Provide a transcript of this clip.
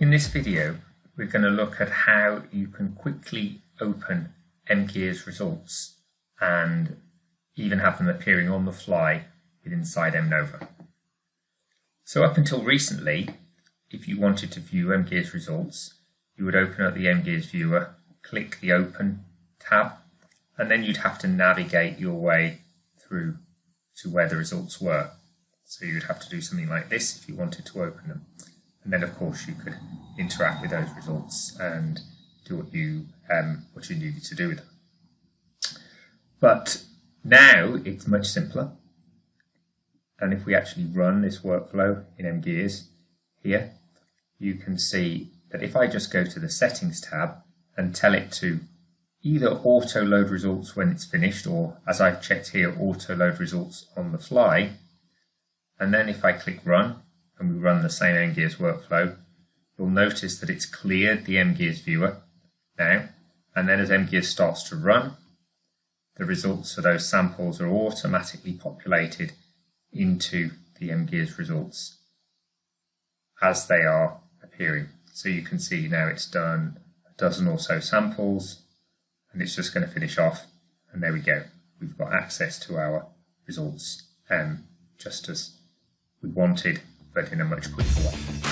In this video, we're going to look at how you can quickly open MGears results and even have them appearing on the fly with inside MNOVA. So up until recently, if you wanted to view MGears results, you would open up the MGears viewer, click the Open tab, and then you'd have to navigate your way through to where the results were. So you'd have to do something like this if you wanted to open them. And then, of course, you could interact with those results and do what you um, what you needed to do with them. But now it's much simpler. And if we actually run this workflow in MGears here, you can see that if I just go to the Settings tab and tell it to either auto load results when it's finished, or as I've checked here, auto load results on the fly, and then if I click Run, and we run the same MGears workflow, you'll notice that it's cleared the MGears viewer now. And then as MGears starts to run, the results for those samples are automatically populated into the MGears results as they are appearing. So you can see now it's done a dozen or so samples and it's just going to finish off. And there we go. We've got access to our results um, just as we wanted but in